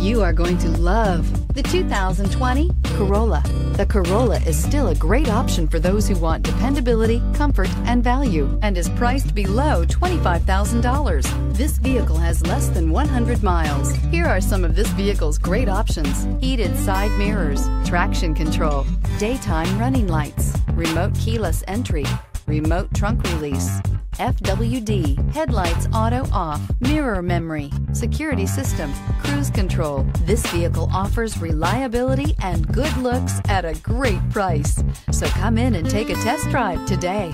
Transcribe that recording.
You are going to love the 2020 Corolla. The Corolla is still a great option for those who want dependability, comfort, and value, and is priced below $25,000. This vehicle has less than 100 miles. Here are some of this vehicle's great options. Heated side mirrors, traction control, daytime running lights, remote keyless entry, remote trunk release, FWD, headlights auto off, mirror memory, security system, cruise control. This vehicle offers reliability and good looks at a great price. So come in and take a test drive today.